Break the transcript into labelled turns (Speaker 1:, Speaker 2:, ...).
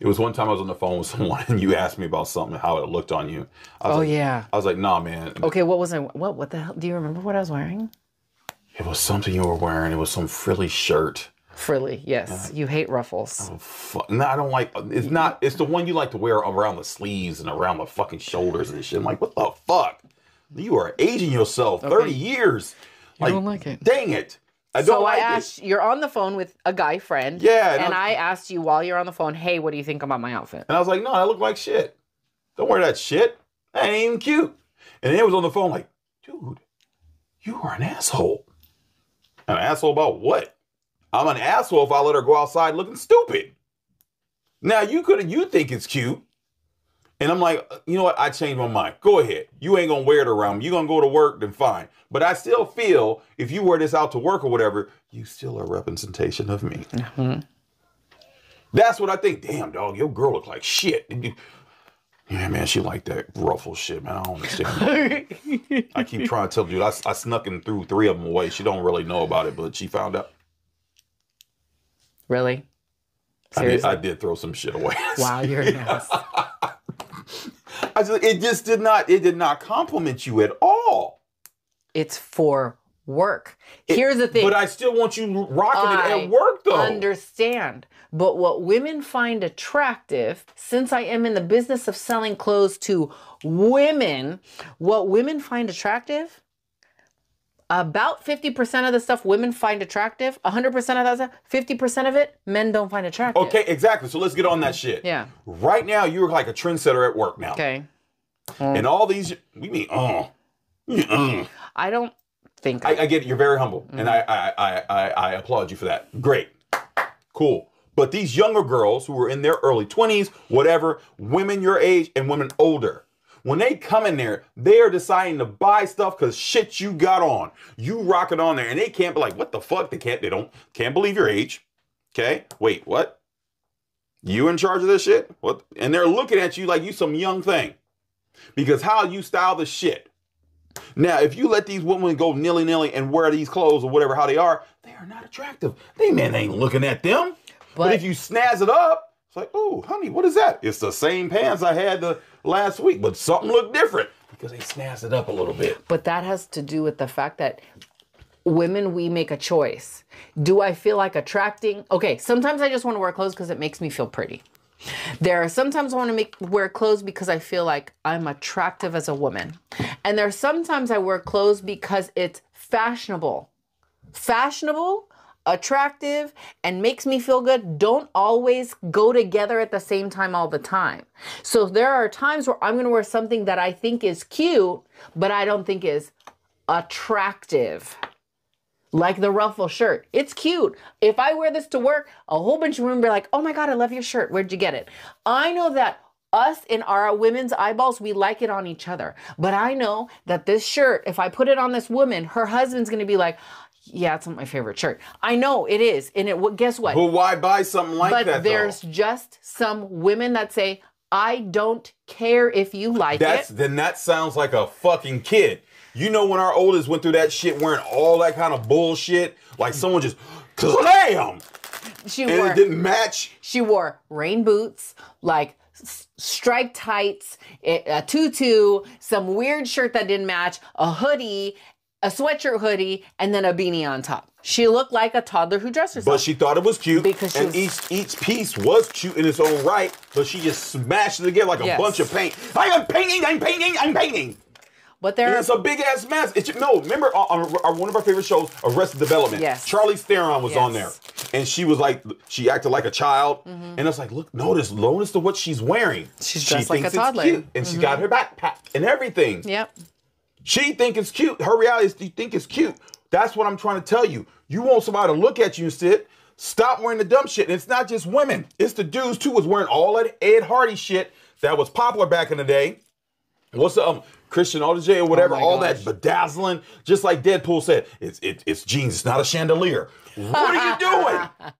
Speaker 1: It was one time I was on the phone with someone and you asked me about something, how it looked on you. I was
Speaker 2: Oh
Speaker 1: like,
Speaker 2: yeah.
Speaker 1: I was like, nah, man.
Speaker 2: Okay, what was I? What? What the hell? Do you remember what I was wearing?
Speaker 1: It was something you were wearing. It was some frilly shirt.
Speaker 2: Frilly. Yes. You hate ruffles.
Speaker 1: Oh, Fuck. No, I don't like. It's not. It's the one you like to wear around the sleeves and around the fucking shoulders and shit. I'm like, what the fuck? You are aging yourself. Thirty years.
Speaker 2: You don't like it.
Speaker 1: Dang it. I don't
Speaker 2: So
Speaker 1: like
Speaker 2: I asked. You're on the phone with a guy friend.
Speaker 1: Yeah, and
Speaker 2: And
Speaker 1: I'm-
Speaker 2: I asked you while you're on the phone, hey, what do you think about my outfit?
Speaker 1: And I was like, no, I look like shit. Don't wear that shit. That ain't even cute. And then it was on the phone like, dude, you are an asshole. An asshole about what? I'm an asshole if I let her go outside looking stupid. Now you could you think it's cute. And I'm like, uh, you know what? I changed my mind. Go ahead. You ain't gonna wear it around me. You gonna go to work, then fine. But I still feel if you wear this out to work or whatever, you still a representation of me. Mm-hmm. That's what I think. Damn, dog, your girl look like shit. Yeah, man, she like that ruffle shit, man. I don't understand. I keep trying to tell dude, I, I snuck and threw three of them away. She don't really know about it, but she found out.
Speaker 2: Really?
Speaker 1: I did,
Speaker 2: Seriously?
Speaker 1: I did throw some shit away.
Speaker 2: wow, you're an ass.
Speaker 1: I just, it just did not, it did not compliment you at all.
Speaker 2: It's for work. Here's the thing.
Speaker 1: But I still want you rocking it at work, though.
Speaker 2: Understand. But what women find attractive, since I am in the business of selling clothes to women, what women find attractive, about 50% of the stuff women find attractive, 100% of that stuff, 50% of it, men don't find attractive.
Speaker 1: okay, exactly. So let's get on that shit.
Speaker 2: Yeah.
Speaker 1: Right now, you're like a trendsetter at work now.
Speaker 2: Okay.
Speaker 1: And all these, we mean, uh, uh.
Speaker 2: I don't think
Speaker 1: I, I get it. You're very humble, and I, I, I, I, I applaud you for that. Great, cool. But these younger girls who are in their early 20s, whatever, women your age and women older, when they come in there, they are deciding to buy stuff because shit you got on. You rock it on there, and they can't be like, what the fuck? They can't. They don't. Can't believe your age. Okay. Wait. What? You in charge of this shit? What? And they're looking at you like you some young thing, because how you style the shit. Now, if you let these women go nilly nilly and wear these clothes or whatever how they are, they are not attractive. They men ain't looking at them. But,
Speaker 2: But-
Speaker 1: if you snazz it up, it's like, oh, honey, what is that? It's the same pants I had the last week, but something looked different because they snazz it up a little bit.
Speaker 2: But that has to do with the fact that women, we make a choice. Do I feel like attracting? Okay, sometimes I just want to wear clothes because it makes me feel pretty. There are sometimes I want to make wear clothes because I feel like I'm attractive as a woman. And there are sometimes I wear clothes because it's fashionable. Fashionable, attractive, and makes me feel good don't always go together at the same time all the time. So there are times where I'm going to wear something that I think is cute, but I don't think is attractive. Like the ruffle shirt. It's cute. If I wear this to work, a whole bunch of women be like, oh my God, I love your shirt. Where'd you get it? I know that us in our women's eyeballs, we like it on each other. But I know that this shirt, if I put it on this woman, her husband's gonna be like, yeah, it's not my favorite shirt. I know it is. And it well, guess what?
Speaker 1: But why buy something like
Speaker 2: but
Speaker 1: that?
Speaker 2: But there's
Speaker 1: though?
Speaker 2: just some women that say, I don't care if you like
Speaker 1: That's
Speaker 2: it.
Speaker 1: then that sounds like a fucking kid. You know when our oldest went through that shit wearing all that kind of bullshit, like someone just clam
Speaker 2: She
Speaker 1: and
Speaker 2: wore
Speaker 1: it didn't match.
Speaker 2: She wore rain boots, like striped tights, a a tutu, some weird shirt that didn't match, a hoodie, a sweatshirt hoodie, and then a beanie on top. She looked like a toddler who dressed herself.
Speaker 1: But she thought it was cute,
Speaker 2: Because
Speaker 1: and
Speaker 2: was-
Speaker 1: each each piece was cute in its own right. But she just smashed it together like a
Speaker 2: Yes.
Speaker 1: bunch of paint. I am painting. I'm painting. I'm painting.
Speaker 2: but there
Speaker 1: And it's a big ass mess. It's no. Remember on, on our- one of our favorite shows, Arrested Development.
Speaker 2: Yes.
Speaker 1: Charlize Theron was on there, and she was like, she acted like a child, and it's like, look, notice, notice to what she's wearing.
Speaker 2: Mm-hmm. She's
Speaker 1: She
Speaker 2: dressed like a toddler. Mm-hmm.
Speaker 1: cute, and she got her backpack and everything.
Speaker 2: Yep.
Speaker 1: She think it's cute. Her reality is you think it's cute. That's what I'm trying to tell you. You want somebody to look at you and sit. Stop wearing the dumb shit. And it's not just women. It's the dudes too. Was wearing all that Ed Hardy shit that was popular back in the day. What's the um Christian Audigier or whatever?
Speaker 2: Oh
Speaker 1: all
Speaker 2: gosh.
Speaker 1: that bedazzling. Just like Deadpool said, it's it, it's jeans. It's not a chandelier. What are you doing?